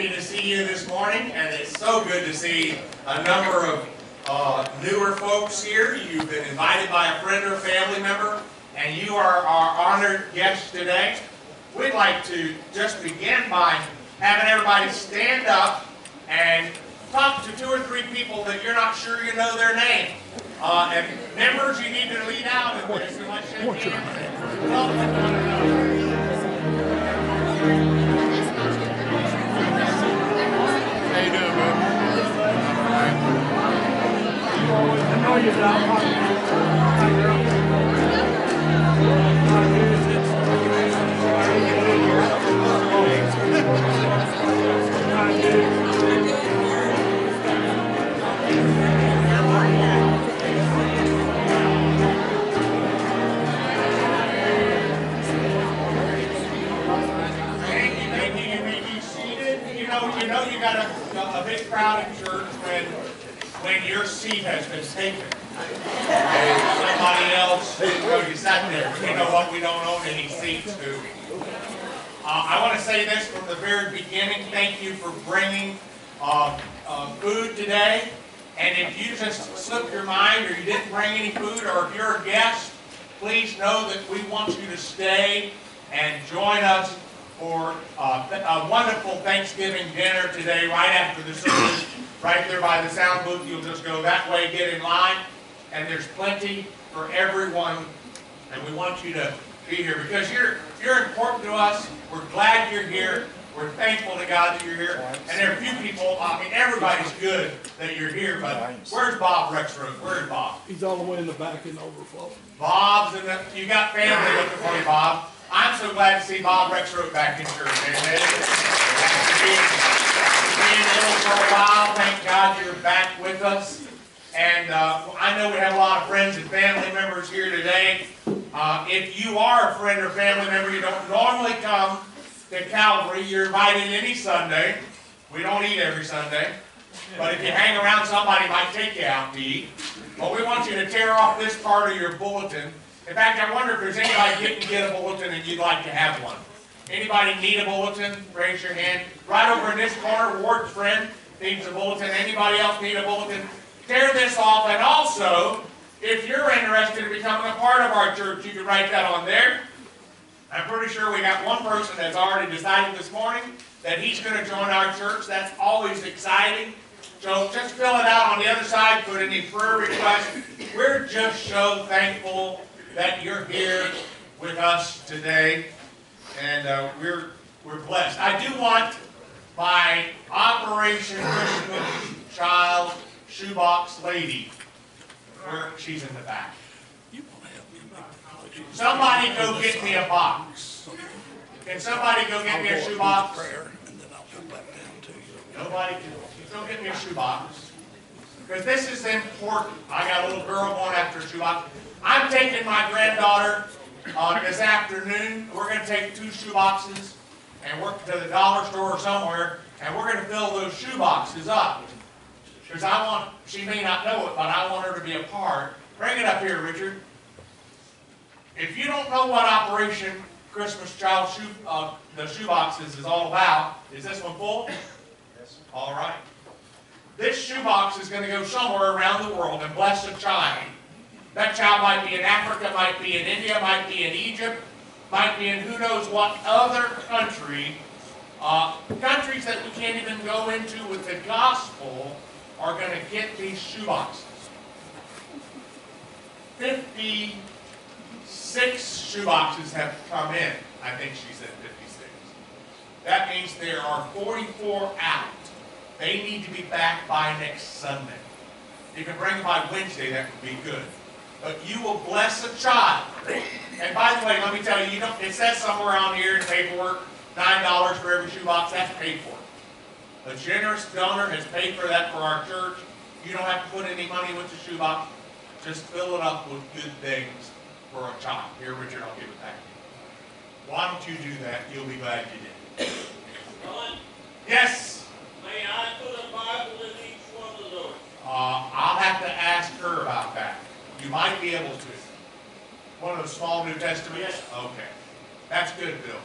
happy to see you this morning, and it's so good to see a number of uh, newer folks here. You've been invited by a friend or family member, and you are our honored guest today. We'd like to just begin by having everybody stand up and talk to two or three people that you're not sure you know their name. Uh, and members, you need to lead out if you want you, know you got a, a big crowd in church when, your seat has been taken. And somebody else, you know, you sat there. You know what, we don't own any seats, do we? Uh, I want to say this from the very beginning. Thank you for bringing uh, uh, food today. And if you just slipped your mind or you didn't bring any food or if you're a guest, please know that we want you to stay and join us for uh, a wonderful Thanksgiving dinner today right after the service. Right there by the sound booth, you'll just go that way, get in line, and there's plenty for everyone. And we want you to be here because you're, you're important to us. We're glad you're here. We're thankful to God that you're here. And there are a few people, I mean, everybody's good that you're here, but where's Bob Rexroth? Where's Bob? He's all the way in the back in overflow. Bob's in the, you got family looking for you, Bob. I'm so glad to see Bob Rexroth back in church, amen. After being, being ill for a while, God you're back with us. And uh, I know we have a lot of friends and family members here today. Uh, if you are a friend or family member, you don't normally come to Calvary, you're invited any Sunday. We don't eat every Sunday. But if you hang around, somebody might take you out to eat. But we want you to tear off this part of your bulletin. In fact, I wonder if there's anybody didn't get a bulletin and you'd like to have one. Anybody need a bulletin? Raise your hand. Right over in this corner, Ward's friend needs a bulletin. Anybody else need a bulletin? Tear this off. And also, if you're interested in becoming a part of our church, you can write that on there. I'm pretty sure we got one person that's already decided this morning that he's going to join our church. That's always exciting. So just fill it out on the other side, put any prayer requests. We're just so thankful that you're here with us today, and uh, we're we're blessed. I do want my Operation Christmas Child Shoebox Lady, where she's in the back. Somebody go get me a box. Can somebody go get me a shoebox? Nobody can. Go get me a shoebox. Because this is important. I got a little girl going after a shoebox. I'm taking my granddaughter uh, this afternoon. We're going to take two shoeboxes and work to the dollar store or somewhere, and we're going to fill those shoeboxes up. Because I want, she may not know it, but I want her to be a part. Bring it up here, Richard. If you don't know what Operation Christmas Child Shoe, uh, the shoeboxes is all about, is this one full? Yes. All right. This shoebox is going to go somewhere around the world and bless a child. That child might be in Africa, might be in India, might be in Egypt, might be in who knows what other country. Uh, countries that we can't even go into with the gospel are going to get these shoeboxes. 56 shoeboxes have come in. I think she said 56. That means there are 44 out. They need to be back by next Sunday. If you can bring them by Wednesday, that would be good. But you will bless a child. And by the way, let me tell you, you know, it says somewhere on here in paperwork, $9 for every shoebox, that's paid for. A generous donor has paid for that for our church. You don't have to put any money with the shoebox. Just fill it up with good things for a child. Here, Richard, I'll give it back to you. Why don't you do that? You'll be glad you did. Ron, Yes, may I put a Bible in each one of those? uh, I'll have to ask her about that. You might be able to. One of the small New Testaments? Yes. Okay. That's good, Bill.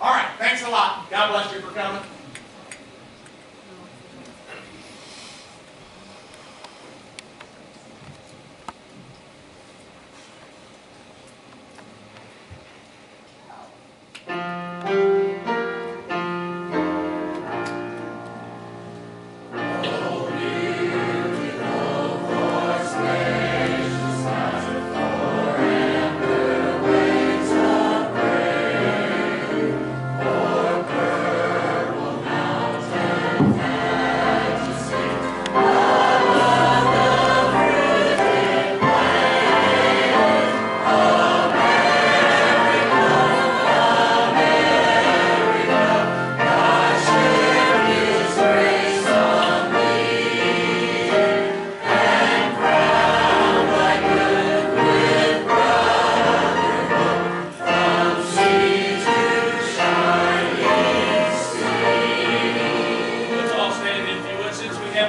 All right. Thanks a lot. God bless you for coming.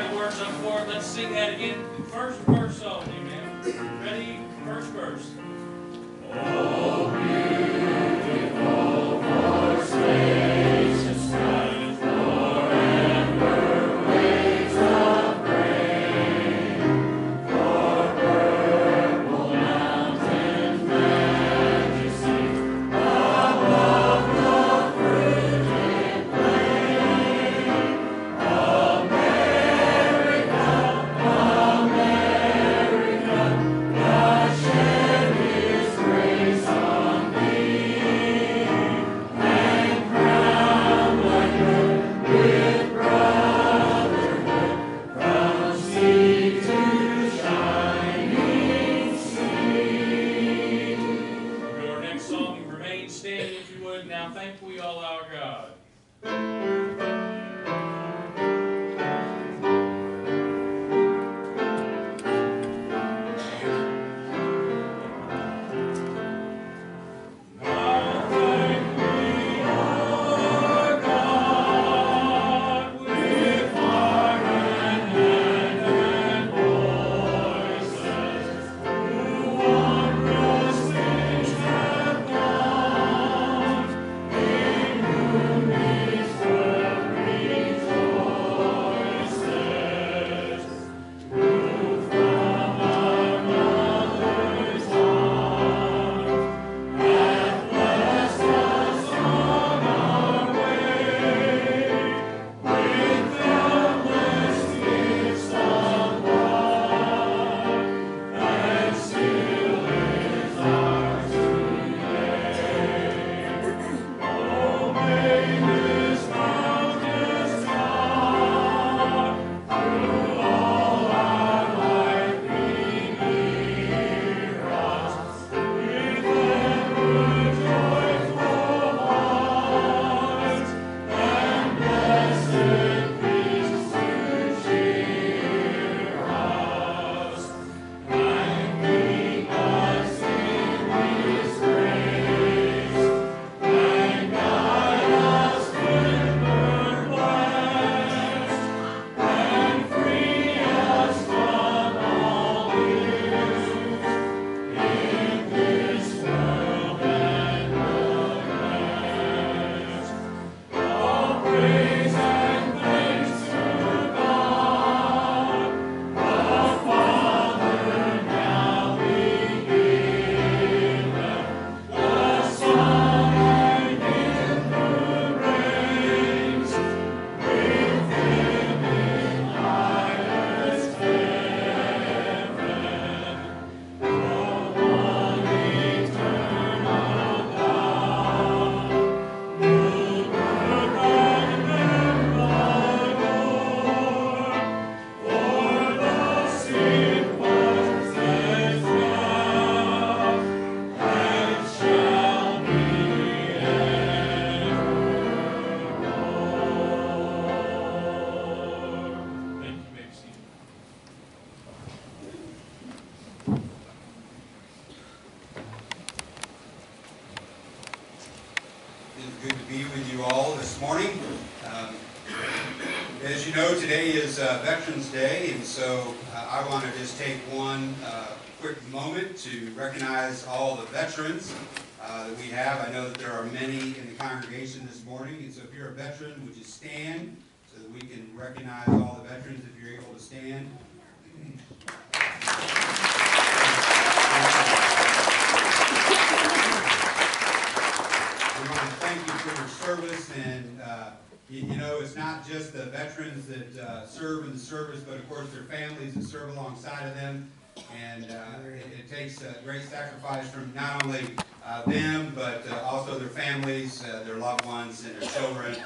have the words up for it. Let's sing that again. First verse only, amen. Ready? First verse. Oh, recognize all the veterans if you're able to stand? We want to thank you for your service, and, uh, you you know, it's not just the veterans that uh, serve in the service, but of course their families that serve alongside of them. And uh, it it takes a great sacrifice from not only uh, them, but uh, also their families, uh, their loved ones, and their children,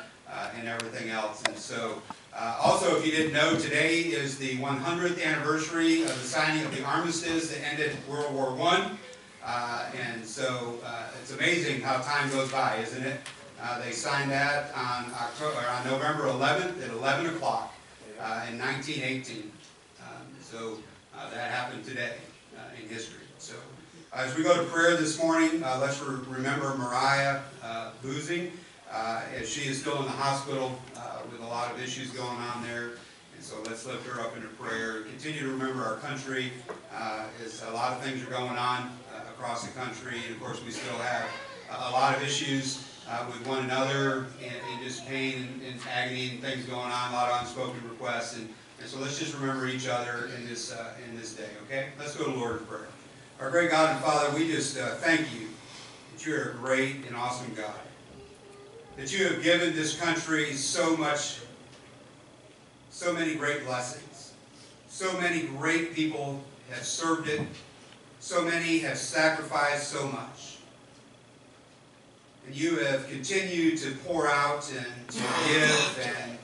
and everything else. And so, uh, also, if you didn't know, today is the 100th anniversary of the signing of the armistice that ended World War One. Uh, And so uh, it's amazing how time goes by, isn't it? Uh, They signed that on October, on November 11th at 11 o'clock uh, in 1918. Um, So uh, that happened today in history. So as we go to prayer this morning, let's re- remember Mariah uh, Boozing, as she is still in the hospital uh, with a lot of issues going on there. And so let's lift her up into prayer. Continue to remember our country, uh, as a lot of things are going on uh, across the country. And of course, we still have a lot of issues uh, with one another and, and just pain and, and agony and things going on, a lot of unspoken requests. And, and so let's just remember each other in this, uh, in this day, okay? Let's go to the Lord in prayer. Our great God and Father, we just uh, thank you that you're a great and awesome God. That you have given this country so much, so many great blessings. So many great people have served it. So many have sacrificed so much. And you have continued to pour out and to give, and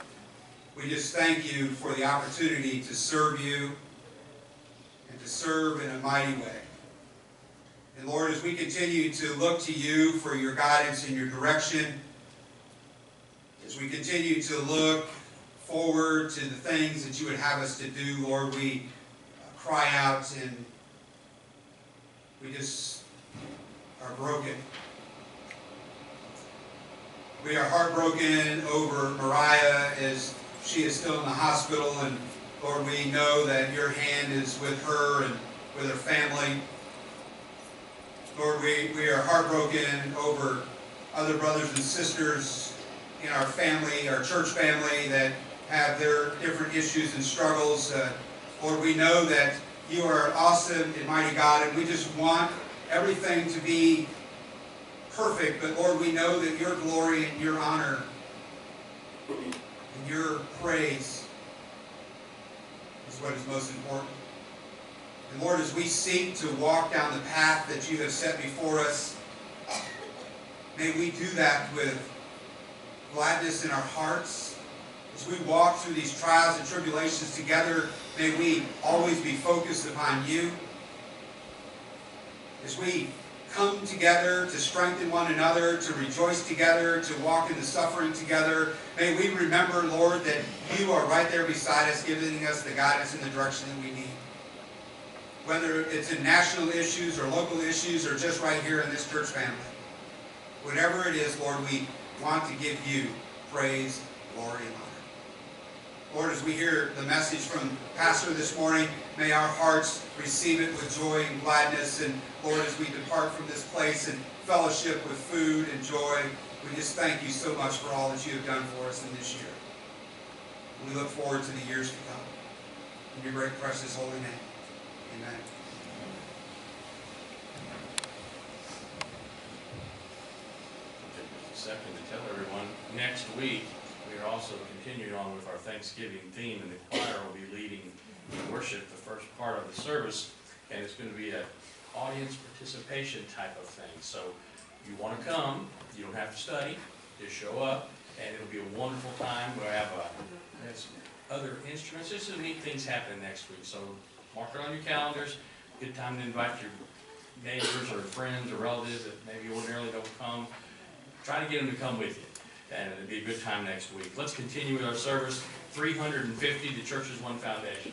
we just thank you for the opportunity to serve you and to serve in a mighty way. And Lord, as we continue to look to you for your guidance and your direction, as we continue to look forward to the things that you would have us to do, Lord, we cry out and we just are broken. We are heartbroken over Mariah as she is still in the hospital, and Lord, we know that your hand is with her and with her family. Lord, we, we are heartbroken over other brothers and sisters in our family, our church family, that have their different issues and struggles. Uh, Lord, we know that you are awesome and mighty God, and we just want everything to be perfect. But Lord, we know that your glory and your honor and your praise is what is most important. And Lord, as we seek to walk down the path that you have set before us, may we do that with gladness in our hearts. As we walk through these trials and tribulations together, may we always be focused upon you. As we come together to strengthen one another, to rejoice together, to walk in the suffering together, may we remember, Lord, that you are right there beside us, giving us the guidance and the direction that we need. Whether it's in national issues or local issues or just right here in this church family. Whatever it is, Lord, we want to give you praise, glory, and honor. Lord, as we hear the message from Pastor this morning, may our hearts receive it with joy and gladness. And Lord, as we depart from this place and fellowship with food and joy, we just thank you so much for all that you have done for us in this year. We look forward to the years to come. In your great precious holy name. Amen. Take just a second to tell everyone, next week, we are also continuing on with our Thanksgiving theme, and the choir will be leading worship, the first part of the service, and it's gonna be an audience participation type of thing, so you wanna come, you don't have to study, just show up, and it'll be a wonderful time, we'll have a, other instruments, there's some neat things happening next week, so mark it on your calendars, good time to invite your neighbors or friends or relatives that maybe ordinarily don't come, try to get them to come with you. And it'll be a good time next week. Let's continue with our service. Three hundred and fifty, the Church is One Foundation.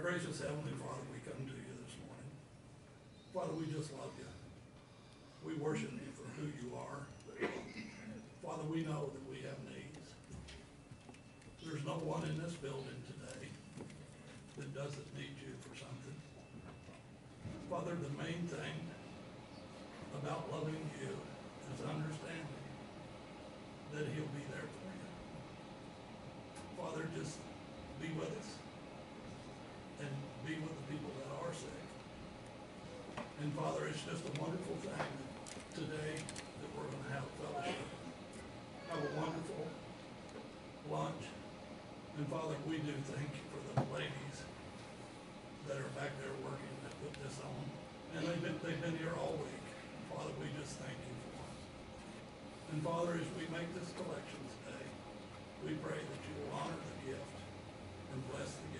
Our gracious Heavenly Father, we come to you this morning. Father, we just love you. We worship you for who you are. Father, we know that we have needs. There's no one in this building today that doesn't need you for something. Father, the main thing about loving you is understanding that he'll be there for you. Father, just be with us and be with the people that are sick. And Father, it's just a wonderful thing today that we're gonna have fellowship. Have a wonderful lunch. And Father, we do thank you for the ladies that are back there working that put this on. And they've been, they've been here all week. Father, we just thank you for them. And Father, as we make this collection today, we pray that you will honor the gift and bless the giver.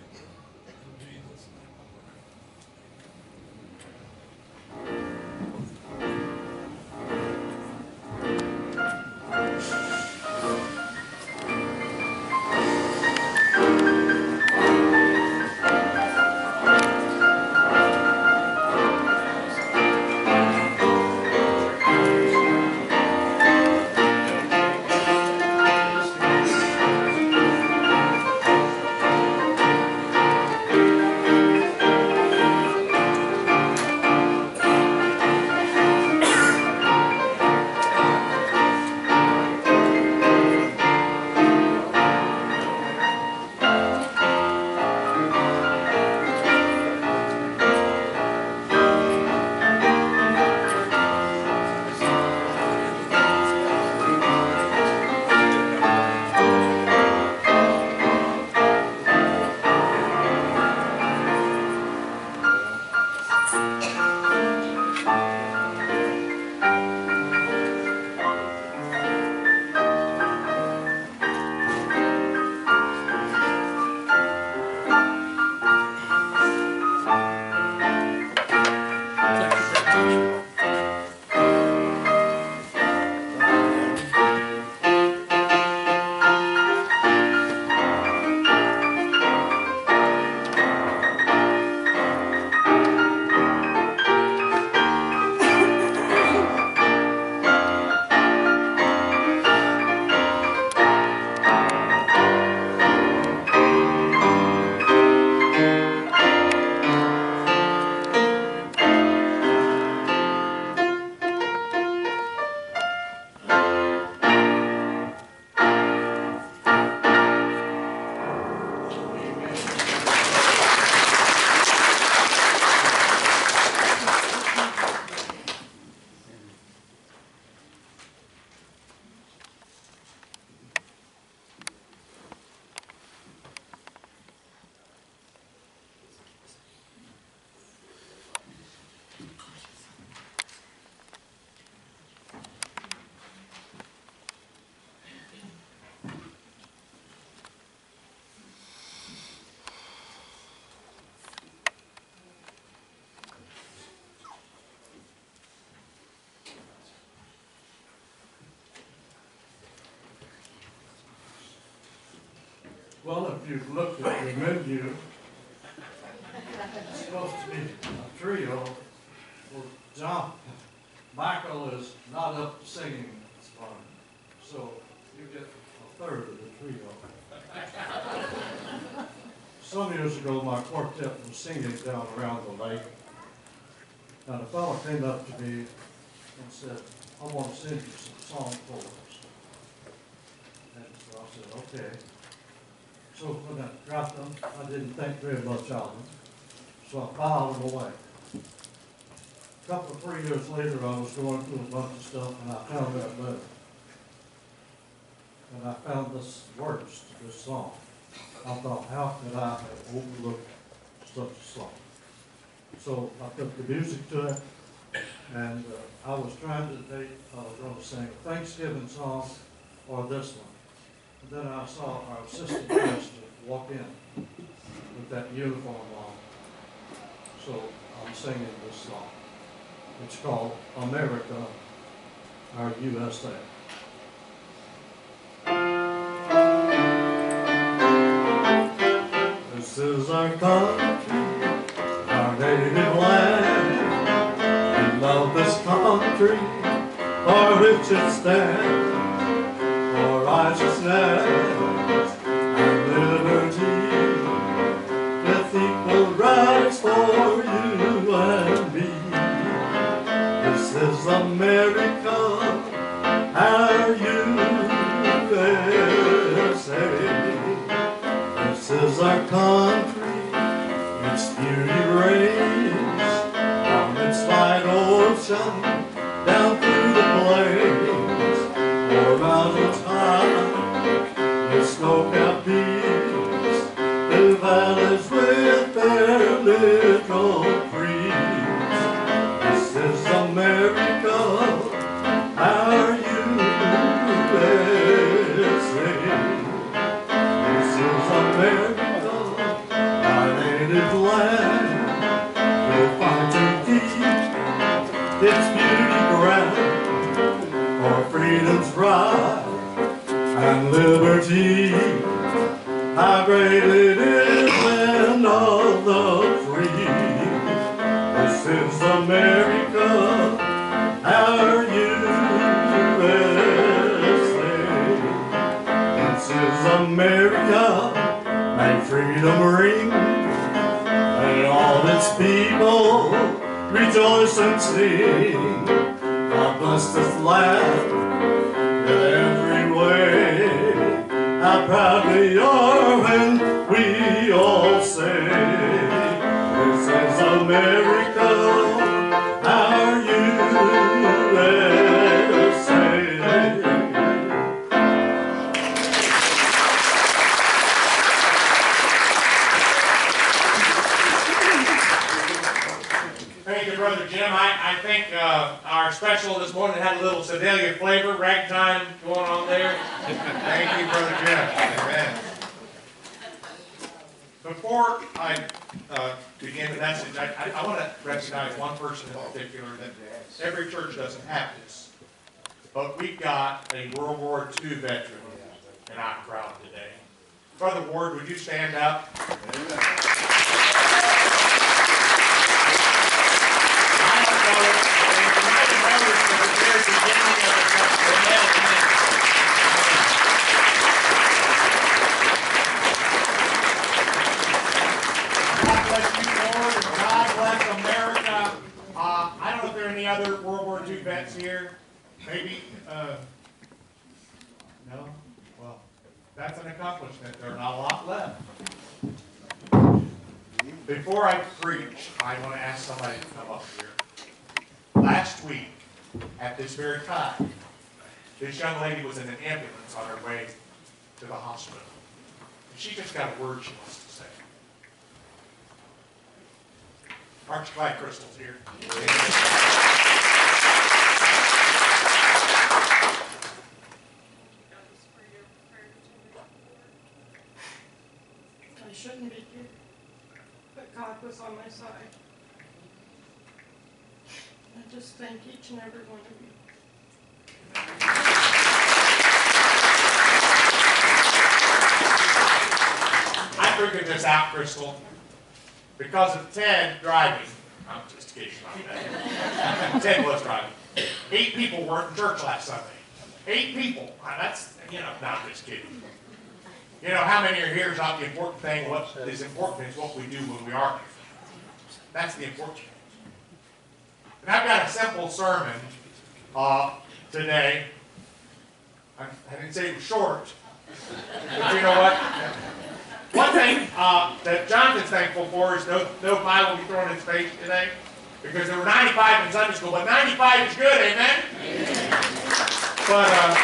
Well, if you've looked at your menu, it's supposed to be a trio. Well, John, Michael is not up to singing this part, so you get a third of the trio. Some years ago, my quartet was singing down around the lake, and a fellow came up to me and said, I want to send you some song chords. And so I said, okay. So when I got them, I didn't think very much of them, so I filed them away. A Couple, of three years later, I was going through a bunch of stuff and I found that letter. And I found this words to this song. I thought, how could I have overlooked such a song? So I put the music to it, and uh, I was trying to debate, I was gonna sing a Thanksgiving song or this one. Then I saw our assistant pastor walk in with that uniform on. So I'm singing this song. It's called America, Our USA. This is our country, our native land. We love this country for which it stands, righteousness and liberty, rights for you and me. This is America, our USA. This is our country, its beauty reigns on its wide ocean, down little creeks. This is America, our USA. This is America, our native land. We'll fight to keep its beauty grand for freedom's right and liberty. How great it is, America, our USA. This is America, may freedom ring, and all its people rejoice and sing. God bless this land in every way. How proud we are when we all say, This is America, this morning had a little Sedalia flavor, ragtime going on there. Thank you, Brother Jeff. Amen. Before I, uh, begin the message, I, I, I wanna recognize one person in particular that every church doesn't have this. But we've got a World War II veteran in our crowd today. Brother Ward, would you stand up? I don't know if you might have noticed at the very beginning of the, the medal God bless you, Lord, and God bless America. Uh, I don't know if there are any other World War II vets here. Maybe, uh, no? Well, that's an accomplishment. There are not a lot left. Before I preach, I want to ask somebody to come up here. Last week, at this very time, this young lady was in an ambulance on her way to the hospital. She just got a word she wants to say. Aren't you glad Crystal's here? I shouldn't be here, God on my side. I just thank each and every one of you. I figured this out, Crystal. Because of Ted driving, I'm just kidding about that. Ted was driving. Eight people weren't in church last Sunday. Eight people. Uh, That's, you know, no, I'm just kidding. You know, how many are here is not the important thing. What is important is what we do when we are here. That's the important thing. And I've got a simple sermon, uh, today. I, I didn't say it was short, but you know what? One thing, uh, that Jonathan's thankful for is no, no Bible will be thrown in his face today, because there were ninety-five in Sunday school, but ninety-five is good, amen? But, uh,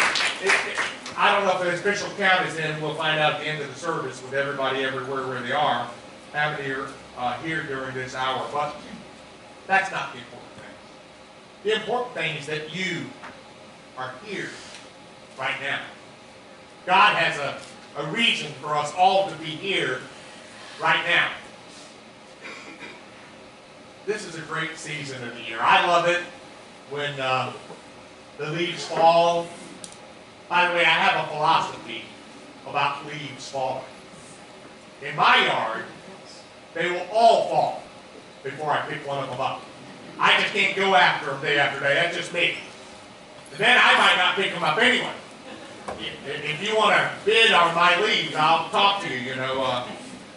it, it, I don't know if the official count is in, we'll find out at the end of the service with everybody everywhere where they are, how many are, uh, here during this hour, but that's not the important thing. The important thing is that you are here right now. God has a, a reason for us all to be here right now. This is a great season of the year. I love it when uh, the leaves fall. By the way, I have a philosophy about leaves falling. In my yard, they will all fall before I pick one of them up. I just can't go after them day after day. That's just me. Then I might not pick them up anyway. If you want to bid on my leaves, I'll talk to you, you know, uh,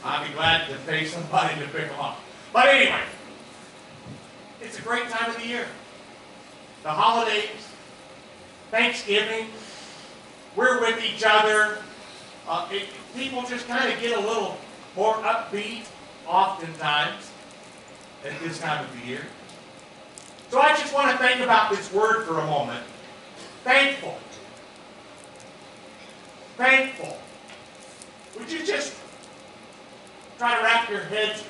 I'll be glad to pay somebody to pick them up. But anyway, it's a great time of the year. The holidays, Thanksgiving, we're with each other. Uh, it, people just kind of get a little more upbeat oftentimes at this time of the year. So I just want to think about this word for a moment. Thankful thankful. Would you just try to wrap your heads,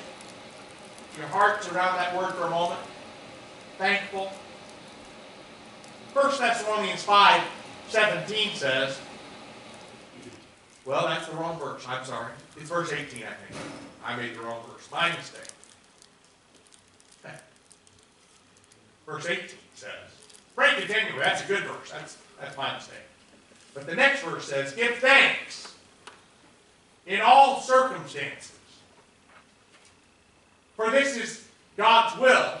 your hearts around that word for a moment? Thankful. 1 Thessalonians 5 17 says, well, that's the wrong verse. I'm sorry. It's verse 18, I think. I made the wrong verse. My mistake. Verse 18 says, pray continually. That's a good verse. That's, that's my mistake. But the next verse says, Give thanks in all circumstances. For this is God's will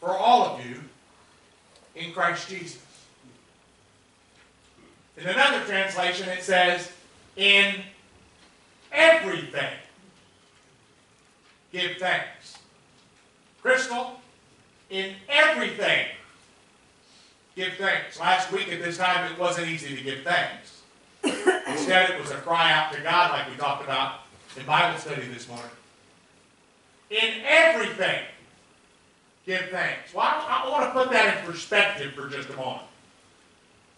for all of you in Christ Jesus. In another translation, it says, In everything, give thanks. Crystal, in everything, give thanks. Last week at this time, it wasn't easy to give thanks. Instead, it was a cry out to God, like we talked about in Bible study this morning. In everything, give thanks. Well, I, I want to put that in perspective for just a moment.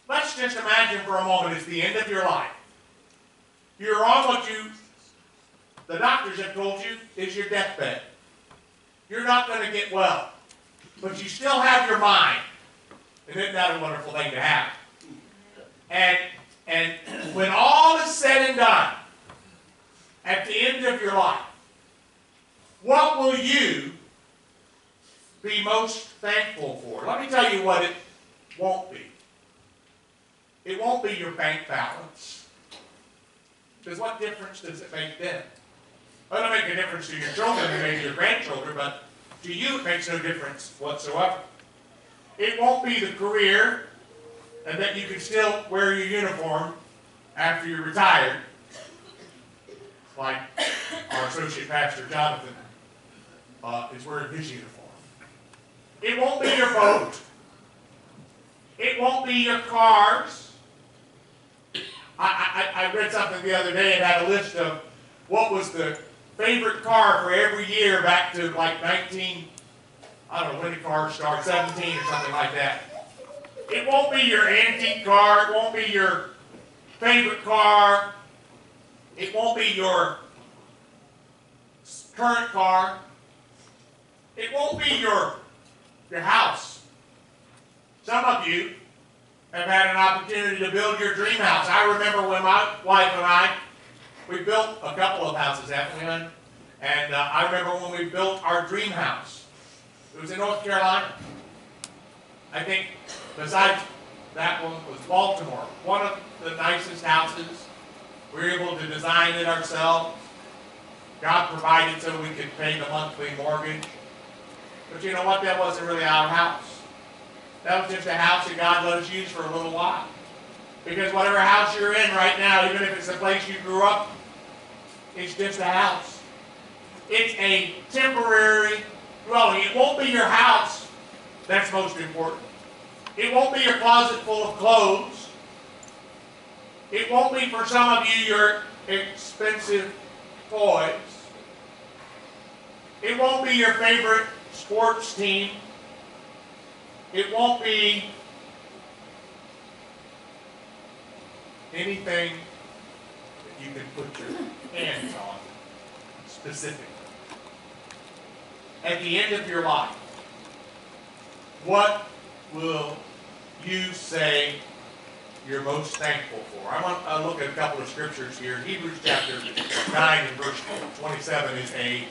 Let's just imagine for a moment it's the end of your life. You're on what you, the doctors have told you, is your deathbed. You're not going to get well, but you still have your mind. And isn't that a wonderful thing to have? And, and when all is said and done, at the end of your life, what will you be most thankful for? Let me tell you what it won't be. It won't be your bank balance. Because what difference does it make then? It'll make a difference to your children and maybe your grandchildren, but to you it makes no difference whatsoever. It won't be the career and that you can still wear your uniform after you're retired, like our associate pastor Jonathan uh, is wearing his uniform. It won't be your boat. It won't be your cars. I, I, I read something the other day and had a list of what was the favorite car for every year back to like 19, I don't know when the cars start, 17 or something like that. It won't be your antique car. It won't be your favorite car. It won't be your current car. It won't be your, your house. Some of you have had an opportunity to build your dream house. I remember when my wife and I, we built a couple of houses, haven't we, hon? And uh, I remember when we built our dream house. It was in North Carolina. I think besides that one was Baltimore. One of the nicest houses We were able to design it ourselves. God provided so we could pay the monthly mortgage. But you know what? That wasn't really our house. That was just a house that God let us use for a little while. Because whatever house you're in right now, even if it's the place you grew up, it's just a house. It's a temporary dwelling. It won't be your house that's most important. It won't be your closet full of clothes. It won't be for some of you your expensive toys. It won't be your favorite sports team. It won't be anything that you can put your hands specifically. At the end of your life, what will you say you're most thankful for? I want to look at a couple of scriptures here. Hebrews chapter 9 and verse 27 is a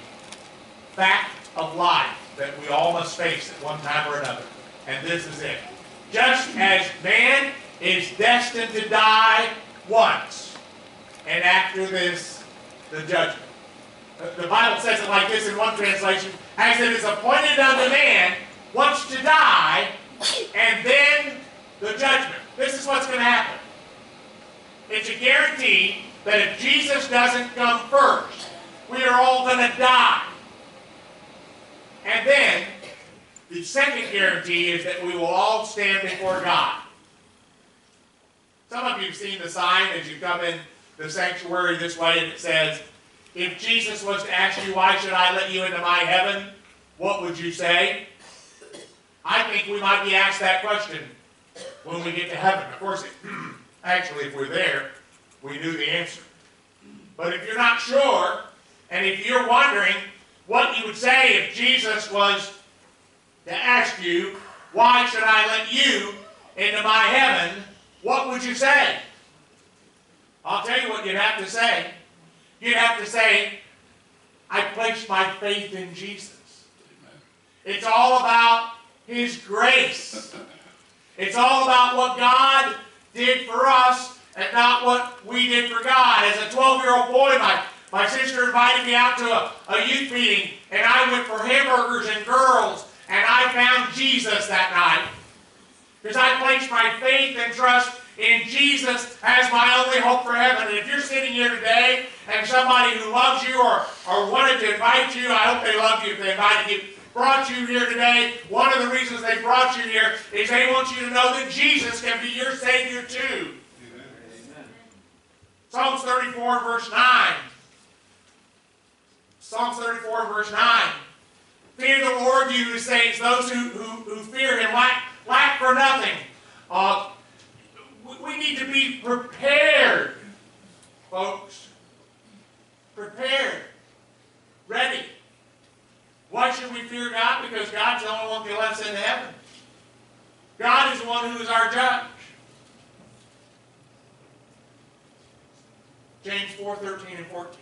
fact of life that we all must face at one time or another. And this is it. Just as man is destined to die once, and after this, the judgment. The- Bible says it like this in one translation, as it is appointed unto man once to die, and then the judgment. This is what's going to happen. It's a guarantee that if Jesus doesn't come first, we are all going to die. And then, the second guarantee is that we will all stand before God. Some of you have seen the sign as you come in the sanctuary this way, and it says, If Jesus was to ask you, Why should I let you into my heaven? What would you say? I think we might be asked that question when we get to heaven. Of course, it, actually, if we're there, we knew the answer. But if you're not sure, and if you're wondering what you would say if Jesus was to ask you, Why should I let you into my heaven? What would you say? I'll tell you what you'd have to say. You'd have to say, I place my faith in Jesus. It's all about His grace. It's all about what God did for us and not what we did for God. As a 12 year old boy, my, my sister invited me out to a, a youth meeting, and I went for hamburgers and girls, and I found Jesus that night. Because I placed my faith and trust in Jesus as my only hope for heaven. And if you're sitting here today and somebody who loves you or, or wanted to invite you, I hope they love you if they invited you, brought you here today, one of the reasons they brought you here is they want you to know that Jesus can be your Savior too. Psalms 34 verse 9. Psalms 34 verse 9. Fear the Lord, you who saints, those who, who, who fear Him, lack, lack for nothing. Uh, we, need to be prepared, folks. Prepared. Ready. Why should we fear God? Because God's the only one who can us into heaven. God is the one who is our judge. James 4, 13 and 14.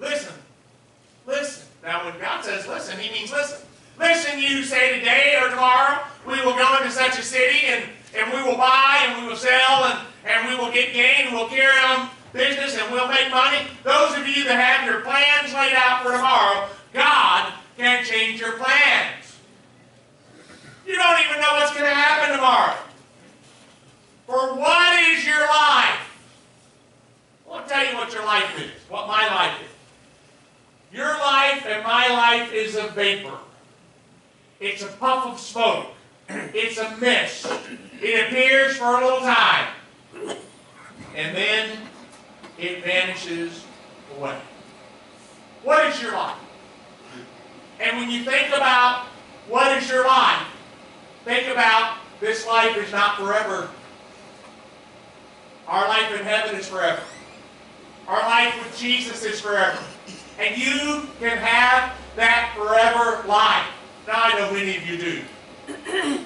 Listen. Listen. Now, when God says listen, he means listen. Listen, you say today or tomorrow, we will go into such a city and, and we will buy and we will sell and, and we will get gain, and we'll carry on business and we'll make money. Those of you that have your plans laid out for tomorrow, God can change your plans. You don't even know what's going to happen tomorrow. For what is your life? Well, I'll tell you what your life is, what my life is. Your life and my life is a vapor. It's a puff of smoke. It's a mist. It appears for a little time. And then it vanishes away. What is your life? And when you think about what is your life, think about this life is not forever. Our life in heaven is forever. Our life with Jesus is forever. And you can have that forever life. Now I know many of you do.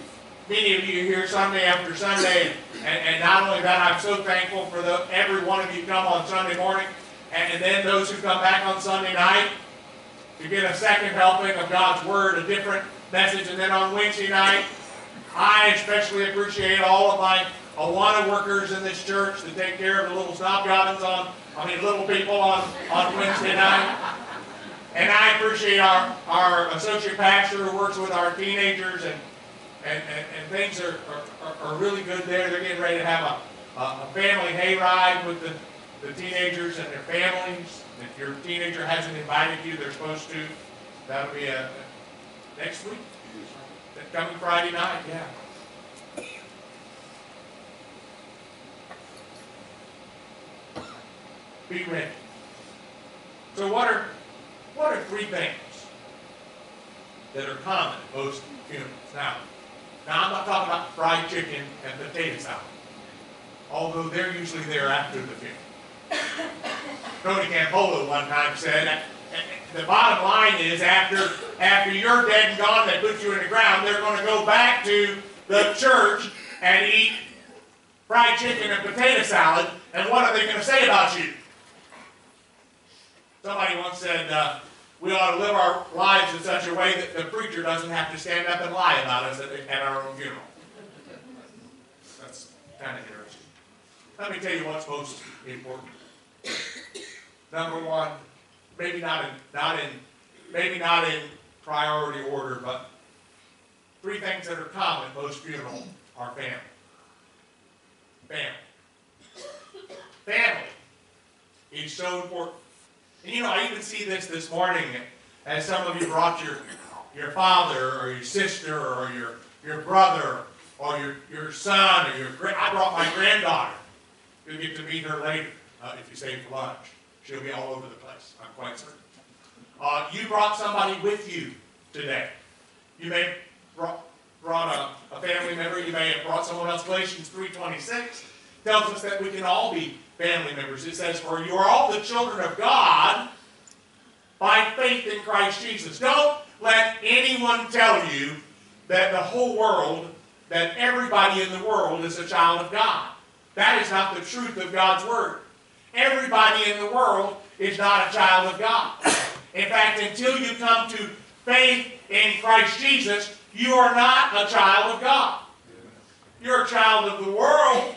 Many of you here Sunday after Sunday, and, and not only that, I'm so thankful for the, every one of you come on Sunday morning, and, and then those who come back on Sunday night to get a second helping of God's Word, a different message, and then on Wednesday night, I especially appreciate all of my Awana workers in this church that take care of the little snobgobbins on, I mean, little people on, on Wednesday night. And I appreciate our, our associate pastor who works with our teenagers and, and, and, and things are, are, are really good there. They're getting ready to have a, a, family hayride with the, the teenagers and their families. If your teenager hasn't invited you, they're supposed to. That'll be a, next week, coming Friday night, yeah. Be ready. So what are, what are three things that are common at most funerals? Now, now I'm not talking about fried chicken and potato salad, although they're usually there after the funeral. Tony Campolo one time said, the bottom line is after, after you're dead and gone, they put you in the ground, they're gonna go back to the church and eat fried chicken and potato salad, and what are they gonna say about you? Somebody once said, uh, we ought to live our lives in such a way that the preacher doesn't have to stand up and lie about us at, at our own funeral. That's kind of interesting. Let me tell you what's most important. Number one, maybe not in, not in, maybe not in priority order, but three things that are common most funerals are family. Family. Family is so important. And you know, I even see this this morning as some of you brought your, your father or your sister or your, your brother or your, your son or your, I brought my granddaughter. You'll get to meet her later uh, if you stay for lunch. She'll be all over the place, I'm quite certain. Uh, you brought somebody with you today. You may have brought, brought a, a family member, you may have brought someone else. Galatians 3.26 tells us that we can all be family members. It says, For you are all the children of God by faith in Christ Jesus. Don't let anyone tell you that the whole world, that everybody in the world is a child of God. That is not the truth of God's Word. Everybody in the world is not a child of God. In fact, until you come to faith in Christ Jesus, you are not a child of God. You're a child of the world.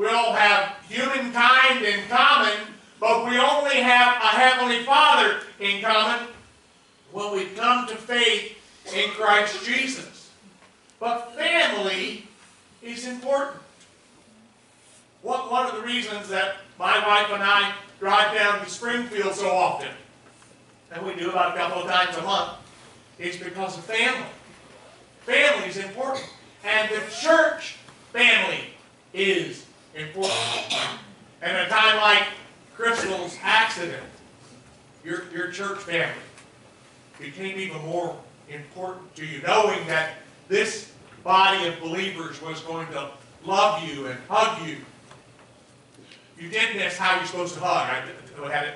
We all have humankind in common, but we only have a Heavenly Father in common when we come to faith in Christ Jesus. But family is important. What, one of the reasons that my wife and I drive down to Springfield so often, and we do about a couple of times a month, is because of family. Family is important. And the church family is important. And a time like Crystal's accident, your, your church family became even more important to you, knowing that this body of believers was going to love you and hug you. You did miss how you're supposed to hug. I had a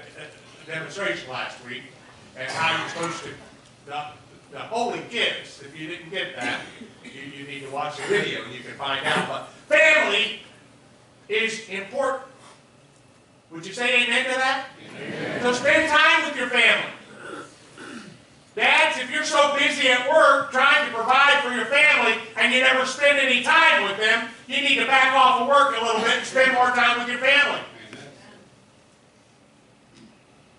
a demonstration last week, and how you're supposed to, the, the holy gifts, if you didn't get that, you, you need to watch the video and you can find out. But family is important. Would you say amen to that? So spend time with your family. Dads, if you're so busy at work trying to provide for your family and you never spend any time with them, you need to back off of work a little bit and spend more time with your family.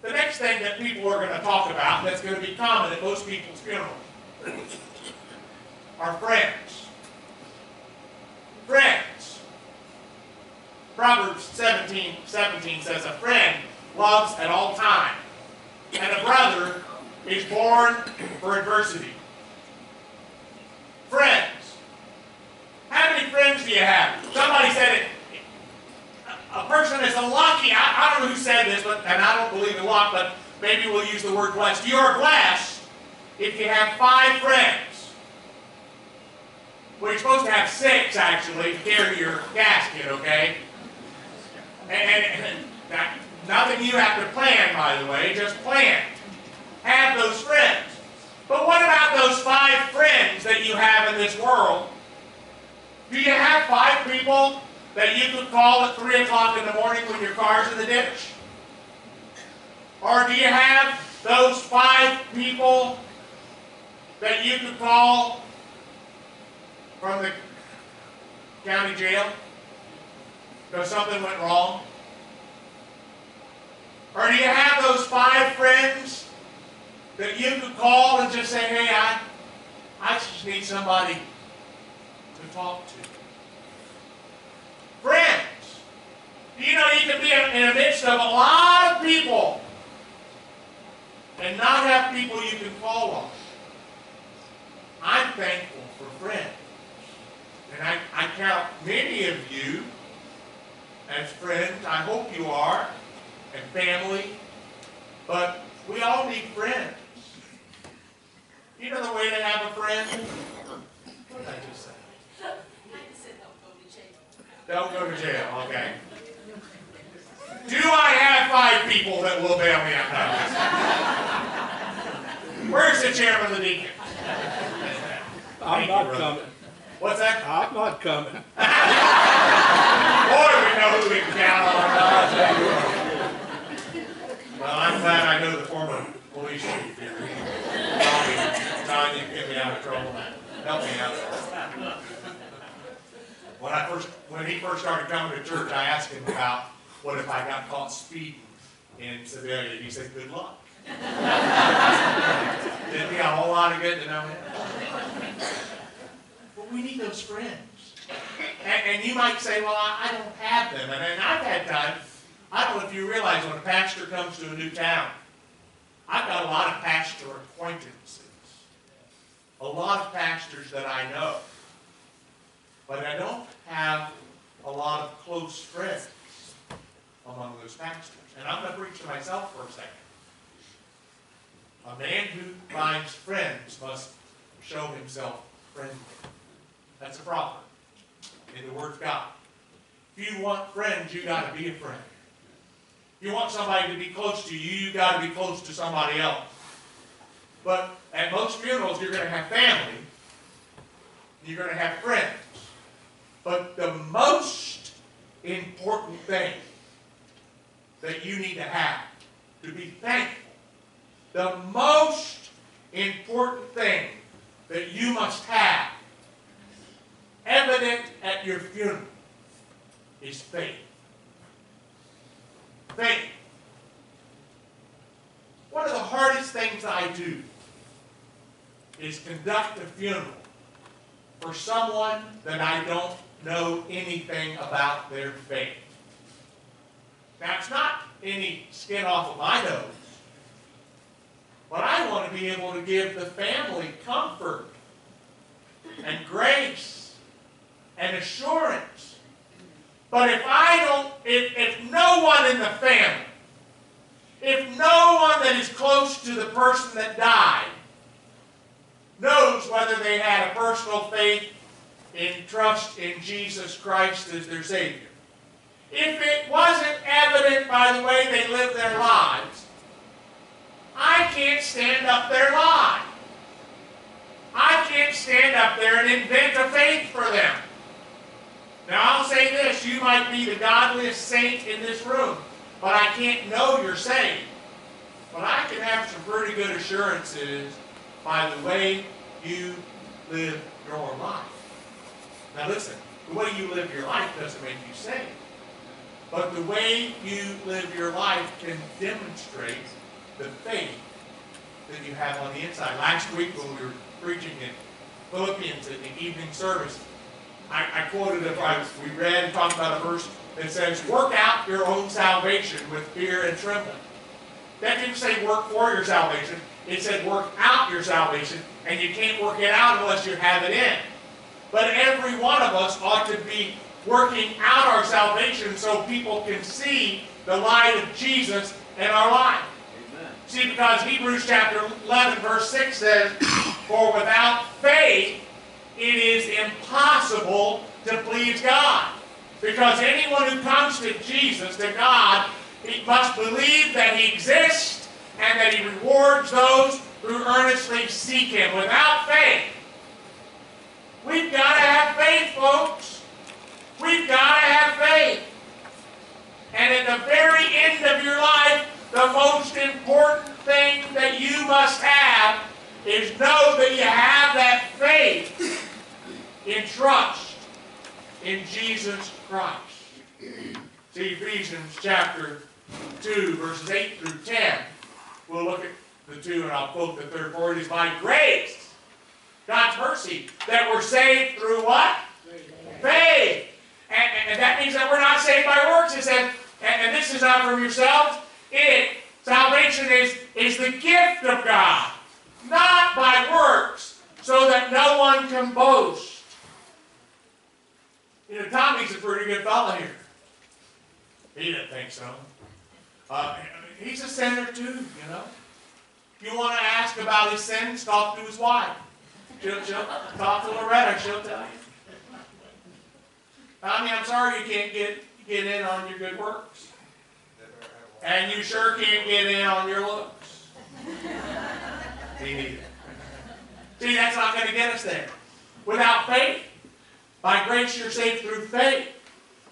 The next thing that people are going to talk about that's going to be common at most people's funerals are friends. Friends. Proverbs 17, 17 says, A friend loves at all times, and a brother is born for adversity. Friends. How many friends do you have? Somebody said it. A person is a lucky, I, I don't know who said this, but and I don't believe in luck, but maybe we'll use the word blessed. You are blessed if you have five friends. Well, you're supposed to have six, actually, to carry your casket, okay? And, and, that- nothing you have to plan, by the way, just plan. Have those friends. But what about those five friends that you have in this world? Do you have five people that you could call at 3 o'clock in the morning when your car's in the ditch? Or do you have those five people that you could call from the county jail because something went wrong? Or do you have those five friends that you could call and just say, hey, I, I just need somebody to talk to? Friends. You know, you can be in the midst of a lot of people and not have people you can call on. I'm thankful for friends. And I, I count many of you as friends. I hope you are. And family. But we all need friends. You know the way to have a friend? What did I just say? Don't go to jail, okay. Do I have five people that will bail me out? Where's the chairman of the deacon? I'm Thank not brother. coming. What's that? I'm not coming. Boy, we know who we can count on. Well, I'm glad I know the former police chief here. Tommy, Tommy, get me out of trouble. Help me out. When I first, when he first started coming to church, I asked him about what if I got caught speeding in Sedalia. He said, good luck. Did me a whole lot of good to know him. But we need those friends. And, and you might say, well, I, I don't have them. And, and I've had times, I don't know if you realize when a pastor comes to a new town, I've got a lot of pastor acquaintances. A lot of pastors that I know. But I don't have a lot of close friends among those pastors. And I'm going to preach to myself for a second. A man who finds friends must show himself friendly. That's a proverb in the Word of God. If you want friends, you got to be a friend. If you want somebody to be close to you, you got to be close to somebody else. But at most funerals, you're going to have family. You're going to have friends. But the most important thing that you need to have to be thankful, the most important thing that you must have evident at your funeral is faith. Faith. One of the hardest things I do is conduct a funeral for someone that I don't know anything about their faith. Now, it's not any skin off of my nose, but I want to be able to give the family comfort and grace and assurance. But if I don't, if, if no one in the family, if no one that is close to the person that died knows whether they had a personal faith in trust in Jesus Christ as their Savior, if it wasn't evident by the way they lived their lives, I can't stand up there lie. I can't stand up there and invent a faith for them. Now I'll say this, you might be the godliest saint in this room, but I can't know you're saved. But I can have some pretty good assurances by the way you live your life. Now listen, the way you live your life doesn't make you saved. But the way you live your life can demonstrate the faith that you have on the inside. Last week when we were preaching in Philippians in the evening service, I, I quoted a I, we read and talked about a verse that says, "Work out your own salvation with fear and trembling." That didn't say work for your salvation. It said work out your salvation, and you can't work it out unless you have it in. But every one of us ought to be working out our salvation so people can see the light of Jesus in our life. See, because Hebrews chapter 11, verse 6 says, For without faith it is impossible to please God. Because anyone who comes to Jesus, to God, he must believe that He exists and that He rewards those who earnestly seek Him. Without faith, we've got to have faith, folks. We've got to have faith. And at the very end of your life, the most important thing that you must have is know that you have that faith in trust in Jesus Christ. See Ephesians chapter two, verses eight through ten. We'll look at the two and I'll quote the third for it is by grace, God's mercy, that we're saved through what? Faith. And, and, and that means that we're not saved by works. It says, and, and this is not from yourselves. It, salvation is, is the gift of God, not by works, so that no one can boast. You know, Tommy's a pretty good fellow here. He didn't think so. Uh, he's a sinner too, you know. You want to ask about his sins, talk to his wife. She'll, she'll talk to Loretta, she'll tell you. Tommy, I'm sorry you can't get, get in on your good works. And you sure can't get in on your looks. See, that's not going to get us there. Without faith, by grace you're saved through faith.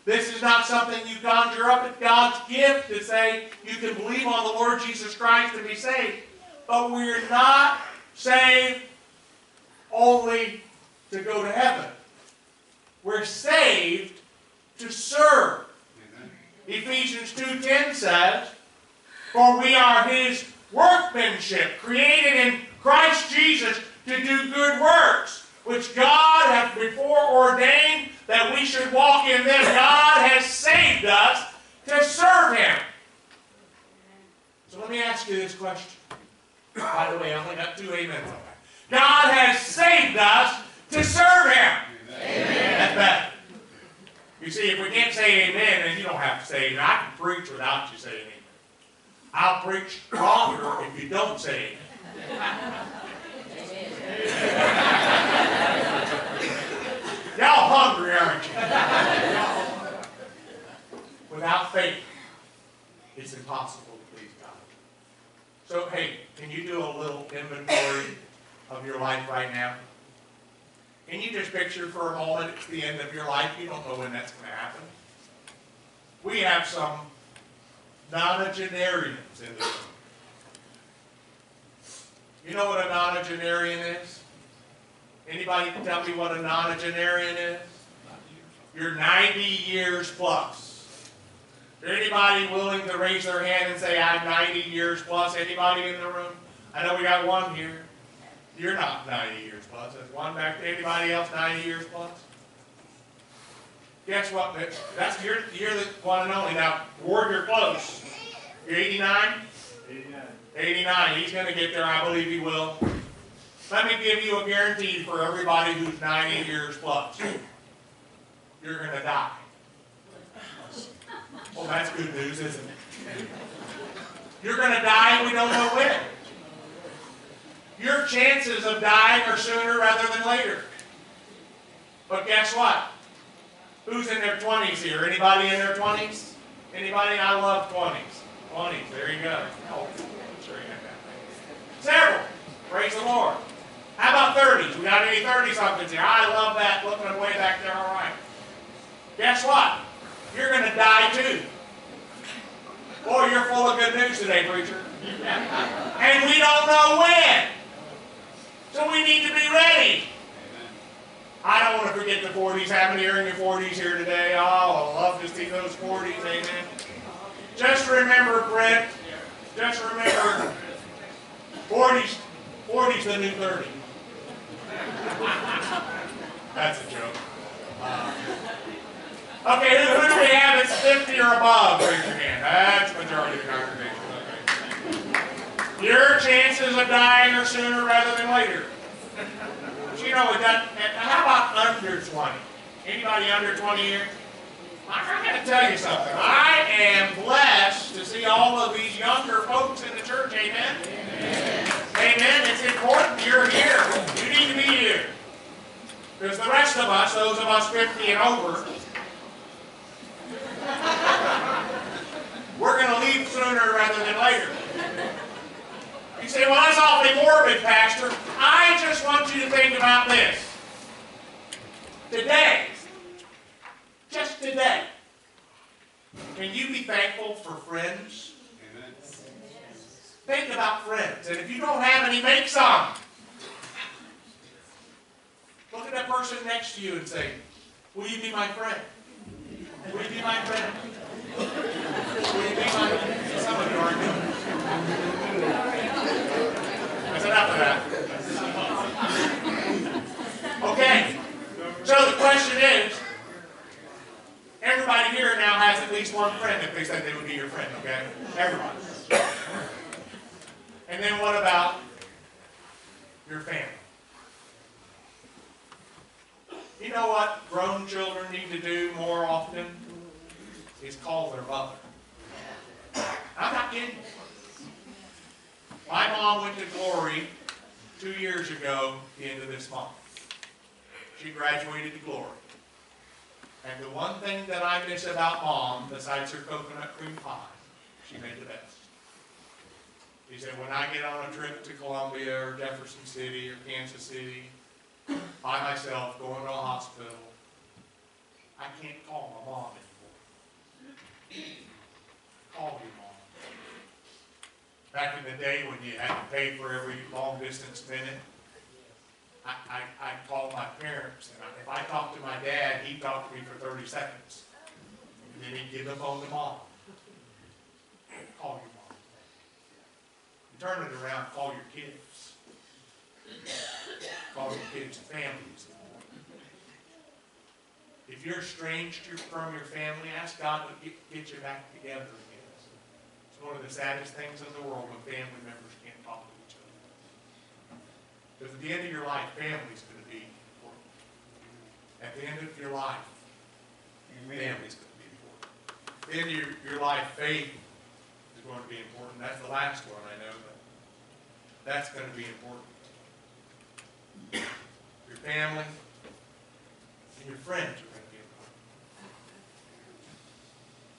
This is not something you conjure up. It's God's gift to say you can believe on the Lord Jesus Christ to be saved. But we're not saved only to go to heaven. We're saved to serve. Amen. Ephesians 2.10 says, For we are His workmanship, created in Christ Jesus to do good works, which God hath before ordained that we should walk in them. God has saved us to serve Him. So let me ask you this question. By the way, I only got two amens on that. God has saved us to serve Him. That's better. You see, if we can't say amen, then you don't have to say amen. I can preach without you saying amen. I'll preach stronger if you don't say amen. Y'all hungry, aren't you? Without faith, it's impossible to please God. So, hey, can you do a little inventory of your life right now? Can you just picture for a moment it's the end of your life? You don't know when that's going to happen. We have some nonagenarians in the room. You know what a nonagenarian is? Anybody can tell me what a nonagenarian is? You're 90 years plus. Is anybody willing to raise their hand and say, I'm 90 years plus? Anybody in the room? I know we got one here. You're not 90 years plus. There's one back there. Anybody else 90 years plus? Guess what? That's you're, you're the one and only. Now, Ward, you're close. You're 89? 89. 89. He's going to get there. I believe he will. Let me give you a guarantee for everybody who's 90 years plus. You're going to die. Well, that's good news, isn't it? You're going to die and we don't know when. Your chances of dying are sooner rather than later. But guess what? Who's in their 20s here? Anybody in their 20s? Anybody? I love 20s. 20s, there you go. Oh, sure you. Several. Praise the Lord. How about 30s? We got any 30 somethings here? I love that. Looking way back there, all right. Guess what? You're going to die too. Boy, you're full of good news today, preacher. And we don't know when. So we need to be ready. I don't want to forget the 40s. How many are in your 40s here today? Oh, I love to see those 40s. Amen. Just remember, Brent, just remember, 40s, 40's the new 30. That's a joke. Okay, who, who do we have that's 50 or above? Raise your hand. That's the majority of the congregation. Okay. Your chances of dying are sooner rather than later. But you know, doesn't, how about under 20? Anybody under 20 here? I gotta tell you something. I am blessed to see all of these younger folks in the church. Amen. Amen. It's important you're here. Because the rest of us, those of us 50 and over, we're going to leave sooner rather than later. You say, well, that's awfully morbid, Pastor. I just want you to think about this. Today, just today, can you be thankful for friends? Amen. Think about friends. And if you don't have any, make some. Look at that person next to you and say, Will you be my friend? Will you be my friend? Will you be my, friend? some of you aren't. That's enough of that. Okay, so the question is, everybody here now has at least one friend if they said they would be your friend, okay? Everybody. And then what about your family? You know what grown children need to do more often? Is call their mother. I'm not kidding. My mom went to Glory two years ago, the end of this month. She graduated to Glory. And the one thing that I miss about mom, besides her coconut cream pie, she made the best. She said, when I get on a trip to Columbia or Jefferson City or Kansas City, by myself, going to a hospital, I can't call my mom anymore. Call your mom. Back in the day when you had to pay for every long distance minute, I, I, I called my parents, and I- if I talked to my dad, he'd talk to me for thirty seconds. And then he'd give the phone to mom. Call your mom. You turn it around, call your kids. Your kids and families. If you're estranged from your family, ask God to get, get you back together again. It's one of the saddest things in the world when family members can't talk to each other. Because at the end of your life, family's gonna be important. At the end of your life, family's gonna be important. At the end of your, your life, faith is going to be important. That's the last one, I know, but that's gonna be important. Your family and your friends are be important.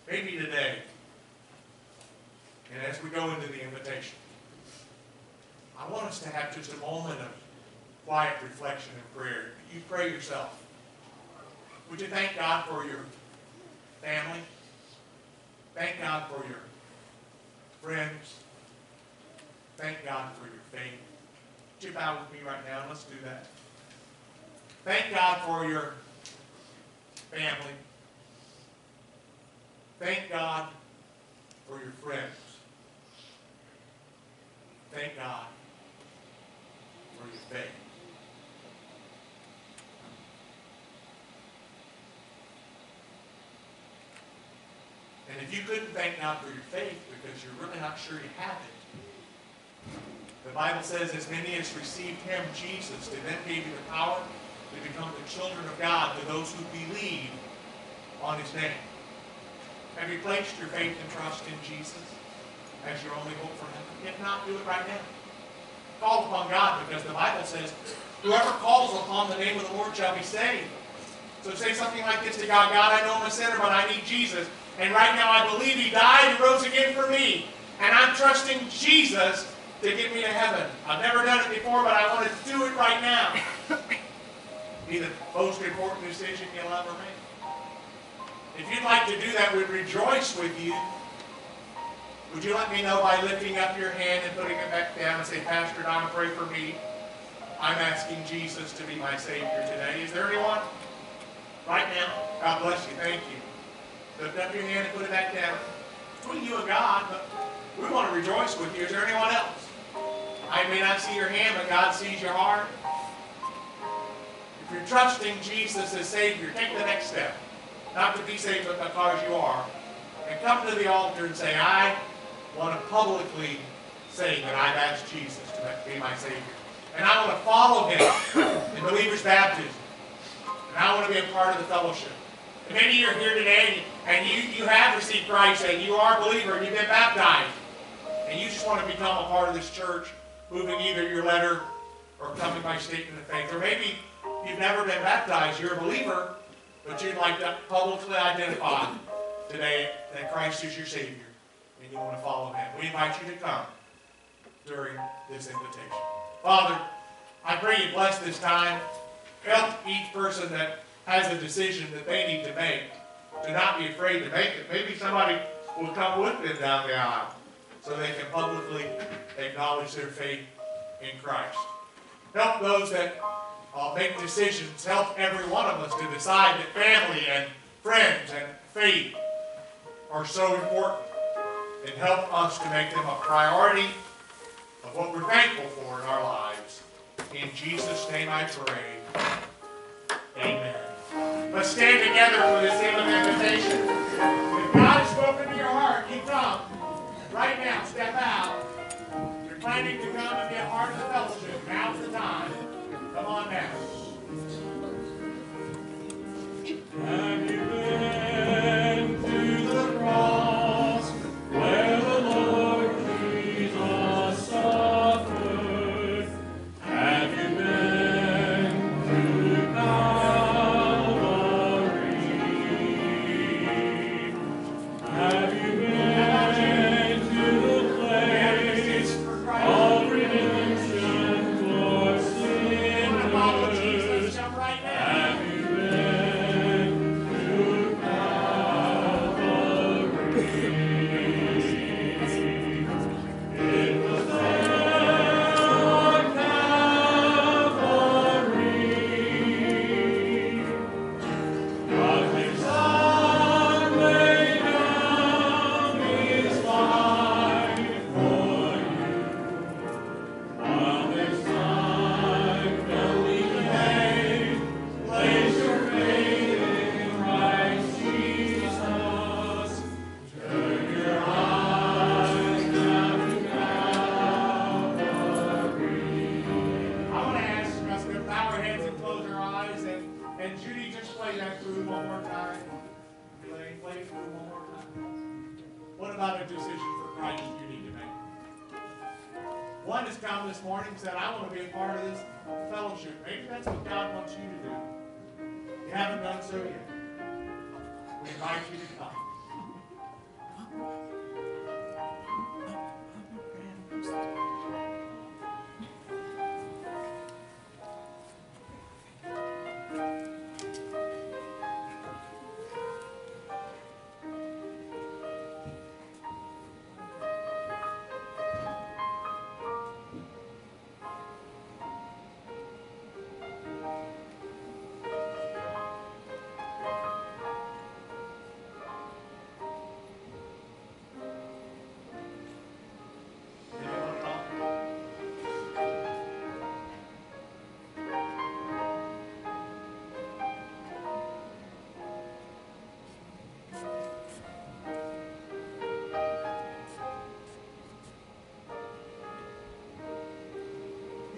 Maybe today, and as we go into the invitation, I want us to have just a moment of quiet reflection and prayer. You pray yourself. Would you thank God for your family? Thank God for your friends. Thank God for your faith. You bow with me right now? and Let's do that. Thank God for your family. Thank God for your friends. Thank God for your faith. And if you couldn't thank God for your faith because you're really not sure you have it, the Bible says, as many as received him, Jesus, they then gave you the power to become the children of God to those who believe on his name. Have you placed your faith and trust in Jesus as your only hope for heaven? If not, do it right now. Call upon God because the Bible says, whoever calls upon the name of the Lord shall be saved. So say something like this to God, God, I know I'm a sinner, but I need Jesus. And right now I believe he died and rose again for me. And I'm trusting Jesus to get me to heaven. I've never done it before, but I want to do it right now. Be the most important decision you'll ever make. If you'd like to do that, we'd rejoice with you. Would you let me know by lifting up your hand and putting it back down and say, Pastor Don, pray for me. I'm asking Jesus to be my Savior today. Is there anyone? Right now? God bless you. Thank you. Lift up your hand and put it back down. Between you and God, but we want to rejoice with you. Is there anyone else? I may not see your hand, but God sees your heart. If you're trusting Jesus as Savior, take the next step. Not to be saved, but because you are. And come to the altar and say, I want to publicly say that I've asked Jesus to be my Savior. And I want to follow Him in believer's baptism. And I want to be a part of the fellowship. And maybe you're here today and you, you have received Christ and you are a believer and you've been baptized. And you just want to become a part of this church, moving either your letter or coming by statement of faith. Or maybe you've never been baptized, you're a believer, but you'd like to publicly identify today that Christ is your Savior and you want to follow Him. We invite you to come during this invitation. Father, I pray you bless this time. Help each person that has a decision that they need to make to not be afraid to make it. Maybe somebody will come with them down the aisle so they can publicly acknowledge their faith in Christ. Help those that uh, make decisions. Help every one of us to decide that family and friends and faith are so important and help us to make them a priority of what we're thankful for in our lives. In Jesus' name I pray. Amen. Let's stand together for this hymn of invitation. If God has spoken to your heart, you come. Right now, step out. You're planning to come and be a part of the fellowship. Now's the time. Come on now. About a decision for Christ you need to make? One has come this morning and said, I want to be a part of this fellowship. Maybe that's what God wants you to do. You haven't done so yet. We invite you to come.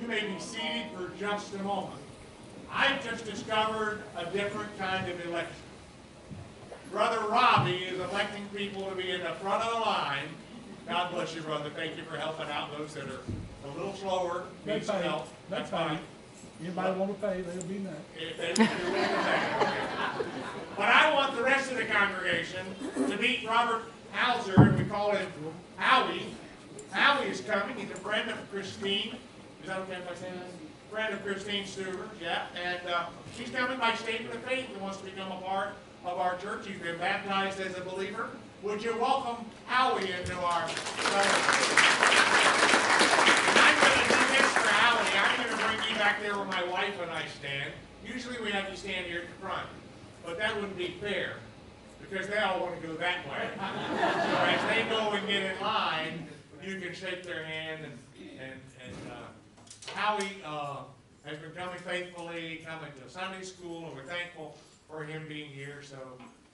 You may be seated for just a moment. I've just discovered a different kind of election. Brother Robbie is electing people to be in the front of the line. God bless you, brother. Thank you for helping out those that are a little slower, need some help. That's fine. Anybody wanna pay, they'll be nice. If they- if you're willing to pay, okay. But I want the rest of the congregation to meet Robert Hauser, and we call him Howie. Howie is coming, he's a friend of Christine, is that okay if I say that? Friend of Christine Stewart, yeah, and, uh, she's coming by statement of faith and wants to become a part of our church. He's been baptized as a believer. Would you welcome Howie into our? I'm gonna do this for Howie, I'm gonna bring you back there where my wife and I stand. Usually we have you stand here at the front, but that wouldn't be fair, because they all wanna go that way. So as they go and get in line, you can shake their hand and, and, and, uh, Howie, uh, has been coming faithfully, coming to Sunday school, and we're thankful for him being here, so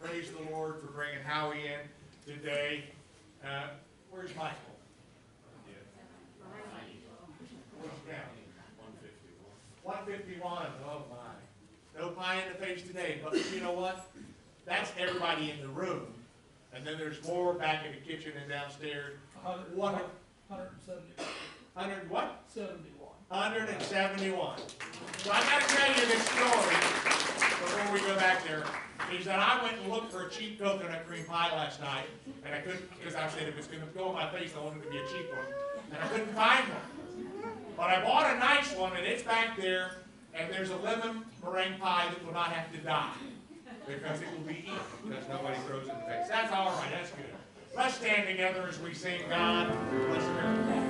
praise the Lord for bringing Howie in today. Uh, where's Michael? Where's? One fifty-one, oh my. No pie in the face today, but you know what? That's everybody in the room. And then there's more back in the kitchen and downstairs. One hundred seventy. Hundred what? seventy-one. Hundred and seventy-one. So I gotta tell you this story before we go back there. Is that I went and looked for a cheap coconut cream pie last night, and I couldn't, because I said if it's gonna go in my face, I wanted it to be a cheap one. And I couldn't find one. But I bought a nice one, and it's back there, and there's a lemon meringue pie that will not have to die. Because it will be eaten, because nobody throws it in the face. That's all right, that's good. Let's stand together as we sing God, America.